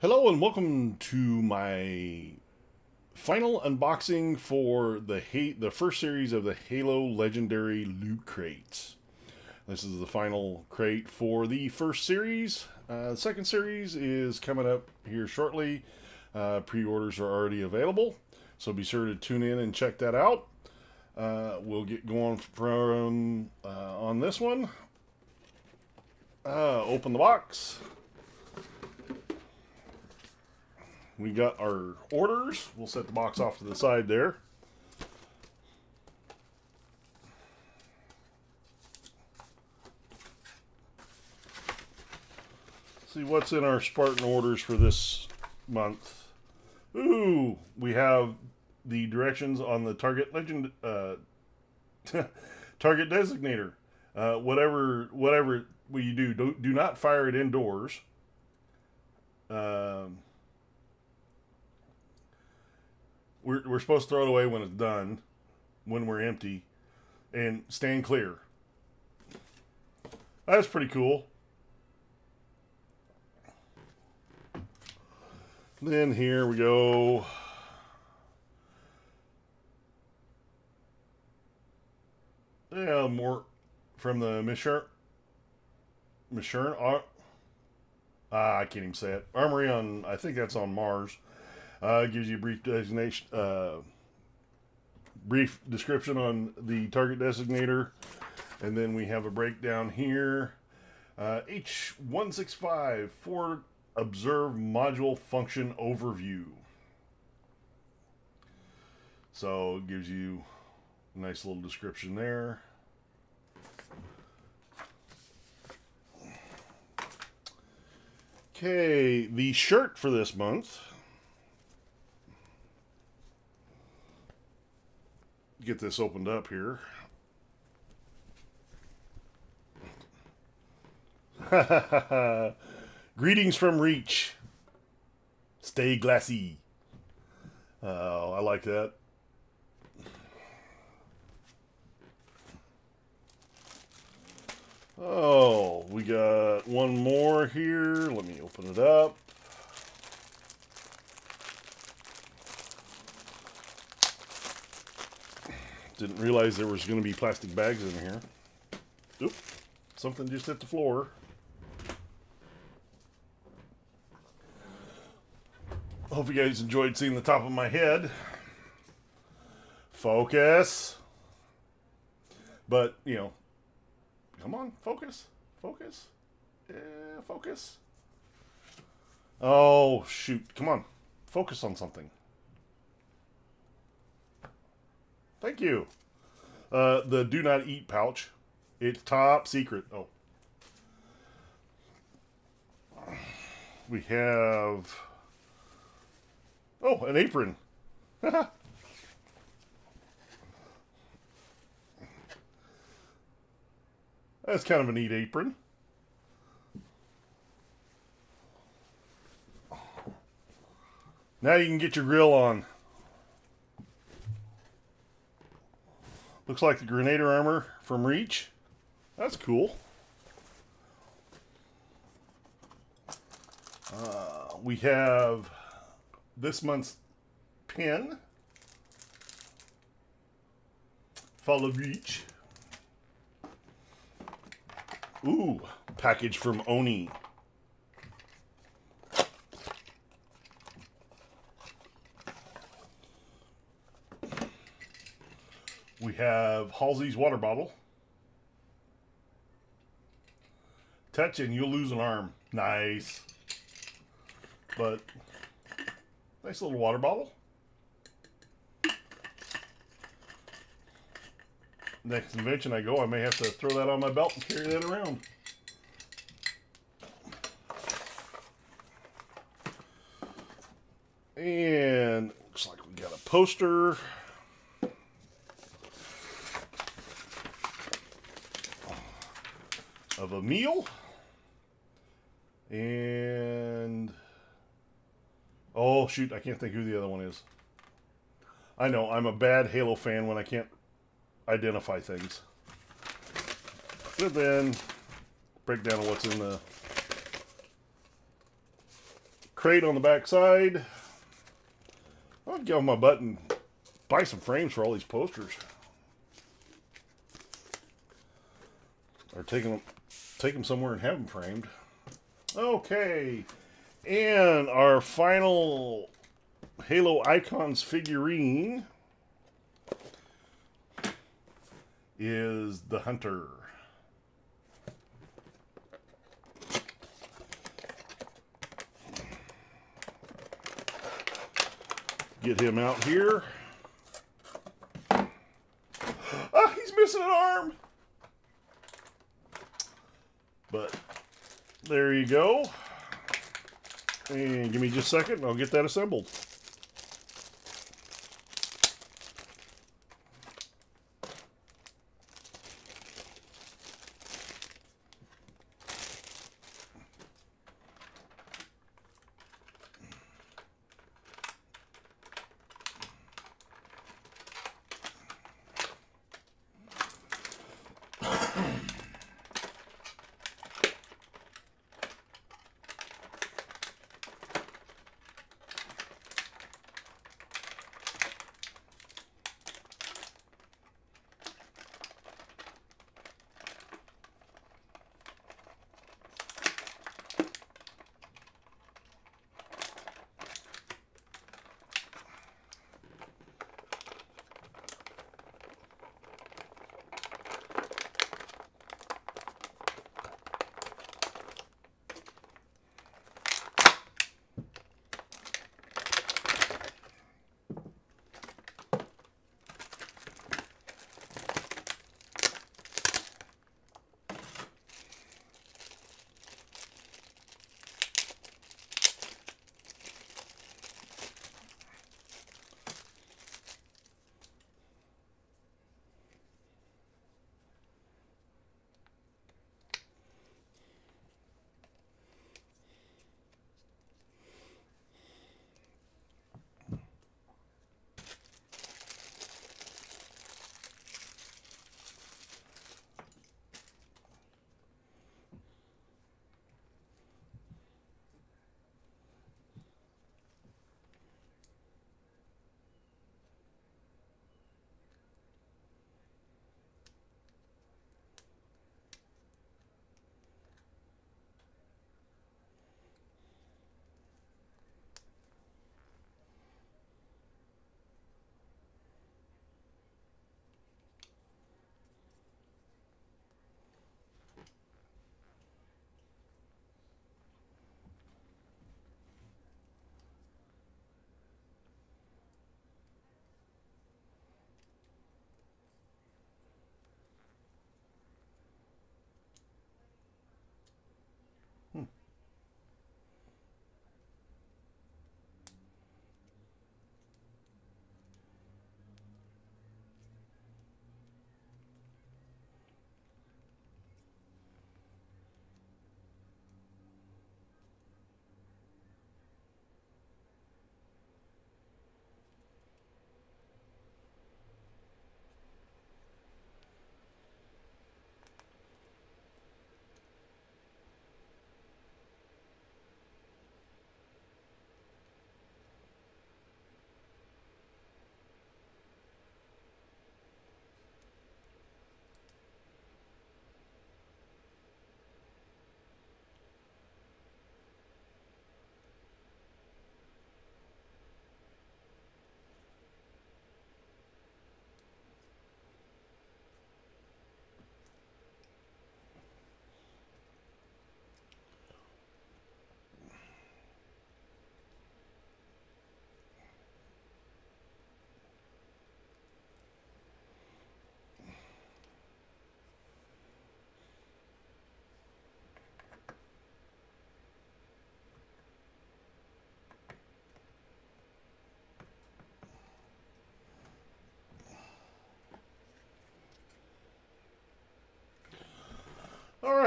Hello and welcome to my final unboxing for the ha- the first series of the Halo Legendary Loot Crates. This is the final crate for the first series. Uh, the second series is coming up here shortly. Uh, pre-orders are already available, so be sure to tune in and check that out. Uh, we'll get going from uh, on this one. Uh, open the box. We got our orders. We'll set the box off to the side there. See what's in our Spartan orders for this month. Ooh, we have the directions on the target legend uh, target designator. Uh, whatever whatever you do, do, do not fire it indoors. Um, we're, we're supposed to throw it away when it's done, when we're empty, and stand clear. That's pretty cool. Then here we go. Yeah, more from the Mishern. Mishern. Uh, I can't even say it. Armory on, I think that's on Mars. Uh, gives you a brief designation, uh, brief description on the target designator, and then we have a breakdown here. Uh, H165 Forward Observer Module function overview. So it gives you a nice little description there. Okay, the shirt for this month get this opened up here. Greetings from Reach. Stay glassy. Oh, I like that. Oh, we got one more here. Let me open it up. Didn't realize there was going to be plastic bags in here. Oop, something just hit the floor. Hope you guys enjoyed seeing the top of my head. Focus. But, you know, come on, focus. Focus. Yeah, focus. Oh, shoot. Come on. Focus on something. Thank you. Uh, the do not eat pouch. It's top secret. Oh. We have. Oh, an apron. That's kind of a neat apron. Now you can get your grill on. Looks like the Grenadier armor from Reach. That's cool. Uh, we have this month's pin. Follow Reach. Ooh, package from Oni. Have Halsey's water bottle. Touch and you'll lose an arm. Nice. But, nice little water bottle. Next convention I go, I may have to throw that on my belt and carry that around. And looks like we got a poster. Of a meal. And oh shoot, I can't think who the other one is. I know I'm a bad Halo fan when I can't identify things. But then breakdown of what's in the crate on the back side. I'll get on my button, buy some frames for all these posters. Or take them, take them somewhere and have them framed. Okay. And our final Halo Icons figurine is the Hunter. Get him out here. Ah, he's missing an arm. But there you go. And give me just a second, I'll get that assembled.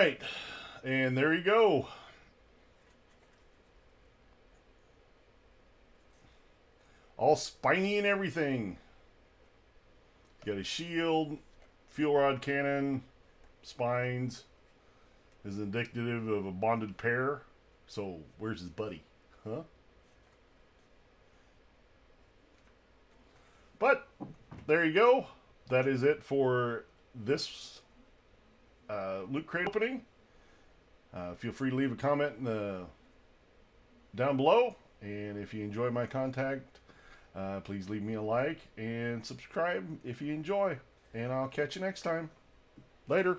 Right, and there you go. All spiny and everything. Got a shield, fuel rod cannon, spines. Is indicative of a bonded pair. So where's his buddy? Huh? But there you go. That is it for this uh, loot crate opening. Uh, feel free to leave a comment in the, down below. And if you enjoy my contact, uh, please leave me a like and subscribe if you enjoy. And I'll catch you next time. Later.